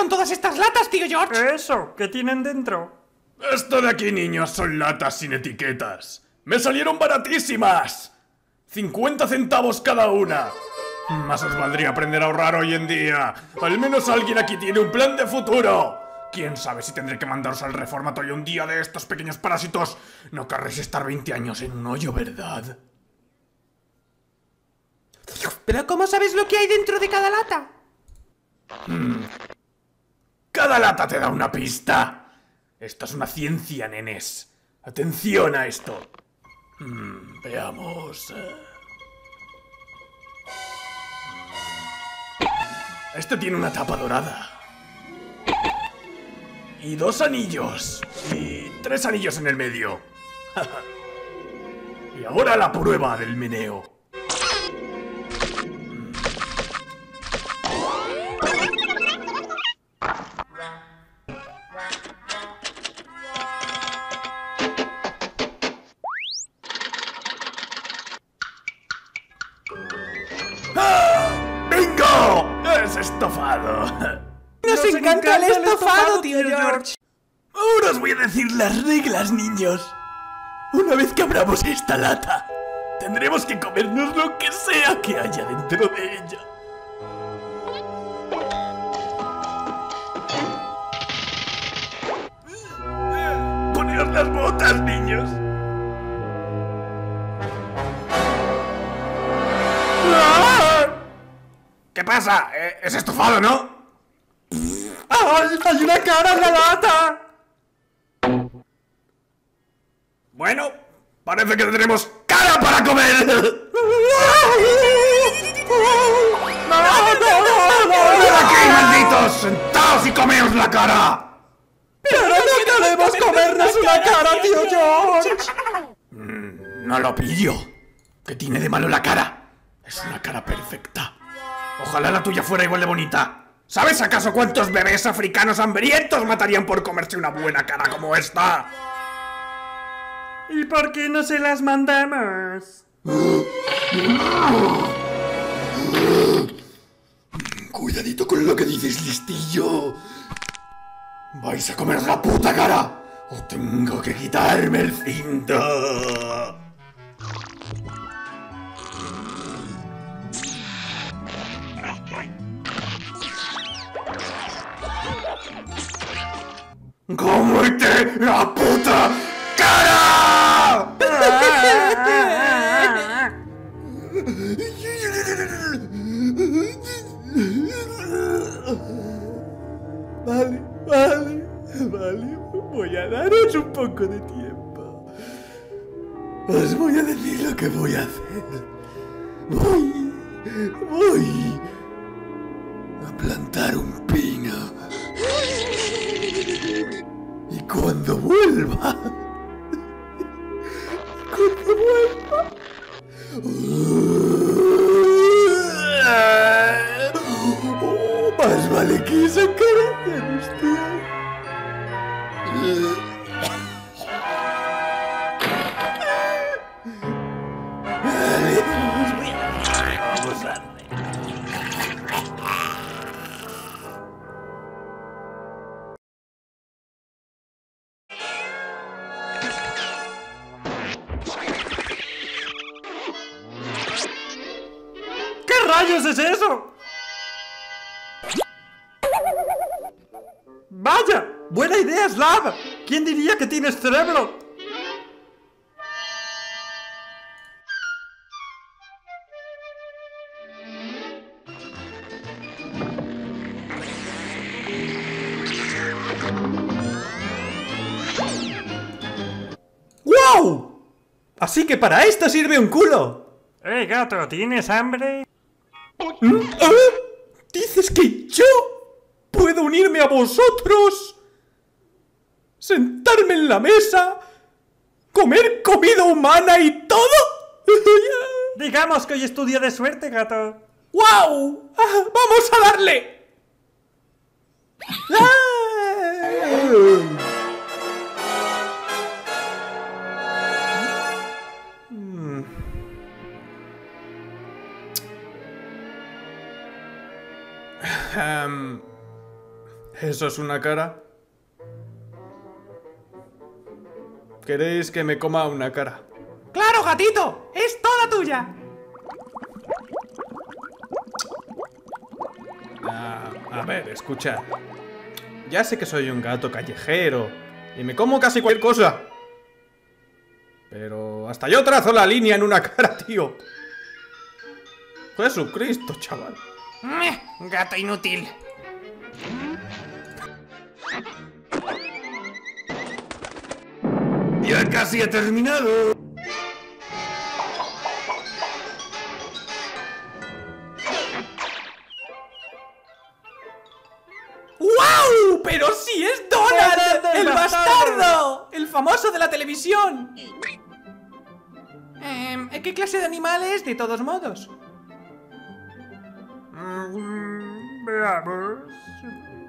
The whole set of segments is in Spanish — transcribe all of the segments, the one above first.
con todas estas latas, tío George? Eso, ¿qué tienen dentro? Esto de aquí, niños, son latas sin etiquetas. ¡Me salieron baratísimas! 50 centavos cada una. Más os valdría aprender a ahorrar hoy en día. Al menos alguien aquí tiene un plan de futuro. Quién sabe si tendré que mandaros al reformatorio un día de estos pequeños parásitos. No querréis estar 20 años en un hoyo, ¿verdad? ¿Pero cómo sabes lo que hay dentro de cada lata? Cada lata te da una pista. Esto es una ciencia, nenes. Atención a esto. Mm, veamos. Este tiene una tapa dorada. Y dos anillos. Y tres anillos en el medio. y ahora la prueba del meneo. Encanta, el estofado, tío George. Ahora os voy a decir las reglas, niños. Una vez que abramos esta lata, tendremos que comernos lo que sea que haya dentro de ella. Poneos las botas, niños. ¡Ah! ¿Qué pasa? Eh, Es estofado, ¿no? ¡Ay, hay una cara en la lata! Bueno, parece que tendremos cara para comer. ¡Ven aquí, malditos! ¡Sentaos y comeos la cara! ¡Pero no queremos comernos una cara, tío George! No lo pillo. ¿Qué tiene de malo la cara? Es una cara perfecta. Ojalá la tuya fuera igual de bonita. ¿Sabes acaso cuántos bebés africanos hambrientos matarían por comerse una buena cara como esta? ¿Y por qué no se las mandamos? Cuidadito con lo que dices, listillo. ¿Vais a comer la puta cara? ¿O tengo que quitarme el cinto? ¡Cómete la puta cara! Vale, vale, vale. Voy a daros un poco de tiempo. Os voy a decir lo que voy a hacer. Voy, voy a plantar un pino. Cuando vuelva, rayos es eso? ¡Vaya! ¡Buena idea, Slav! ¿Quién diría que tienes cerebro? ¡Wow! Así que para esto sirve un culo. ¡Eh, gato! ¿Tienes hambre? ¿Ah? ¿Dices que yo puedo unirme a vosotros? ¿Sentarme en la mesa? ¿Comer comida humana y todo? Digamos que hoy es tu día de suerte, gato. ¡Wow! Ah, ¡Vamos a darle! ¡Ah! Em, ¿Eso es una cara? ¿Queréis que me coma una cara? ¡Claro, gatito! ¡Es toda tuya! Ah, a ver, escucha. Ya sé que soy un gato callejero y me como casi cualquier cosa. Pero hasta yo trazo la línea en una cara, tío. Jesucristo, chaval. Meh, gato inútil. Ya casi he terminado. ¡Wow! ¡Pero sí es Donald! ¡Donald, ¡El bastardo! ¡El famoso de la televisión! Em, ¿Qué clase de animal es, de todos modos? Veamos.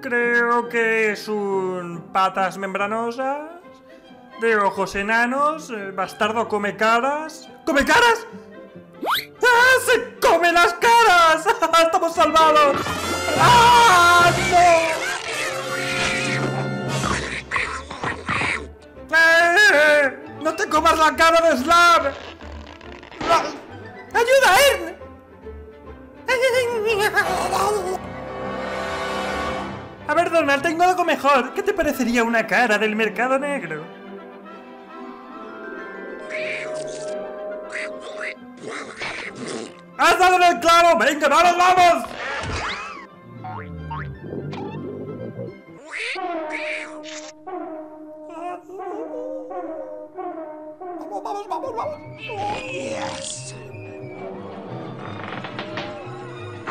Creo que es un patas membranosas, de ojos enanos, eh, bastardo come caras. ¿Come caras? ¡Ah! ¡Se come las caras! ¡Estamos salvados! ¡Ah! ¡No! ¡Eh! ¡No te comas la cara de Slav! ¡Ayuda, Ern! A ver, Donald, tengo algo mejor. ¿Qué te parecería una cara del mercado negro? ¡Has dado el clavo! ¡Venga, vamos, vamos! Vamos, vamos, vamos, vamos. ¡Bien!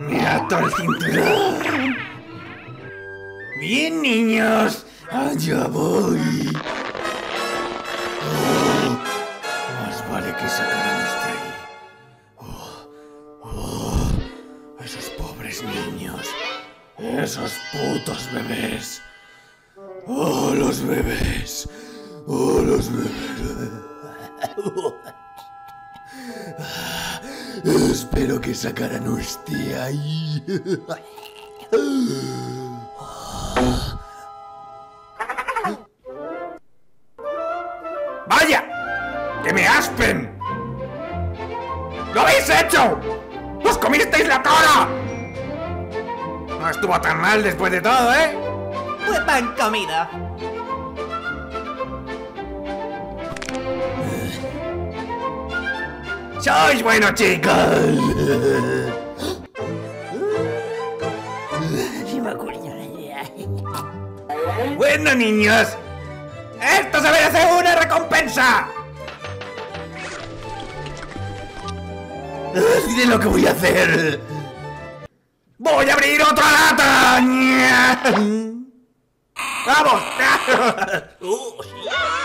¡Me ato el cinturón! ¡Bien, niños! ¡Allá voy! Oh, más vale que sacaran este ahí. Oh, oh, esos pobres niños. Esos putos bebés. ¡Oh, los bebés! ¡Oh, los bebés! Espero que sacaran hostia ahí. ¡Vaya! ¡Que me aspen! ¡Lo habéis hecho! ¡Os comisteis la cara! No estuvo tan mal después de todo, ¿eh? Fue pan comida. ¡Sois buenos chicos! Bueno, niños, esto se merece una recompensa. Diré lo que voy a hacer. ¡Voy a abrir otra lata! ¡Vamos!